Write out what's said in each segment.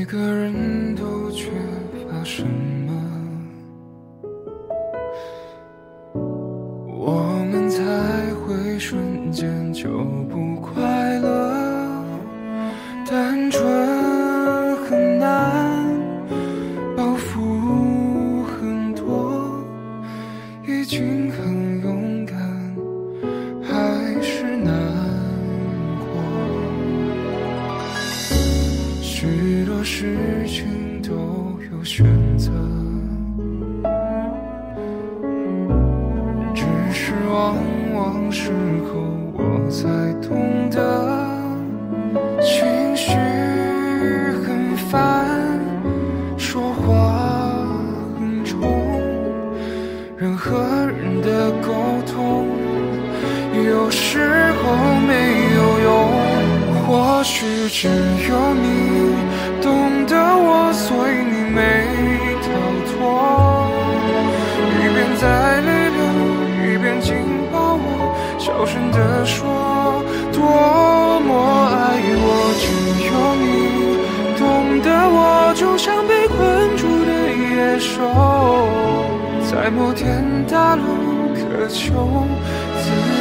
每个人都缺乏什么？我们才会瞬间就不快选择，只是往往时候我才懂得，情绪很烦，说话很冲，人和人的沟通有时候没有用。或许只有你声地说多么爱我。只有你懂得我，就像被困住的野兽，在摩天大楼渴求自由。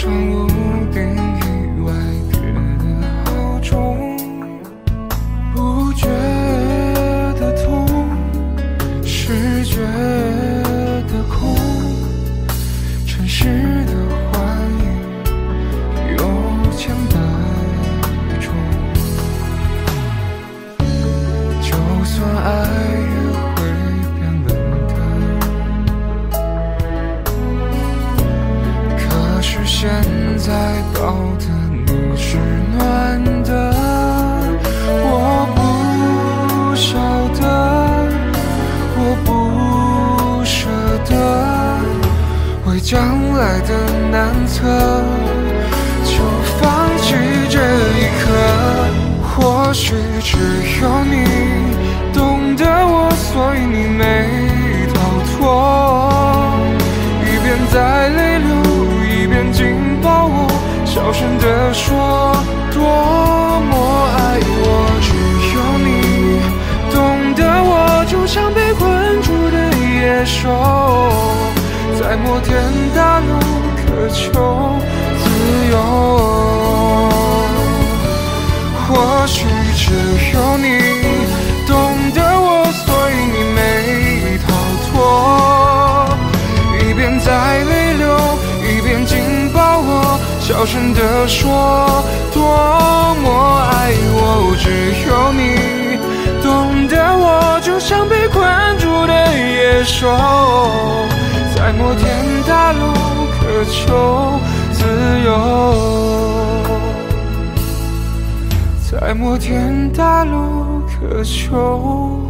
成屋顶的你是暖的，我不晓得，我不舍得，为将来的难测，就放弃这一刻。或许只有你小声地说多么爱我。只有你懂得我，就像被困住的野兽，在摩天大楼渴求自由。或许只有你小声地说多么爱我。只有你懂得我，就像被困住的野兽，在摩天大楼渴求自由。在摩天大楼渴求。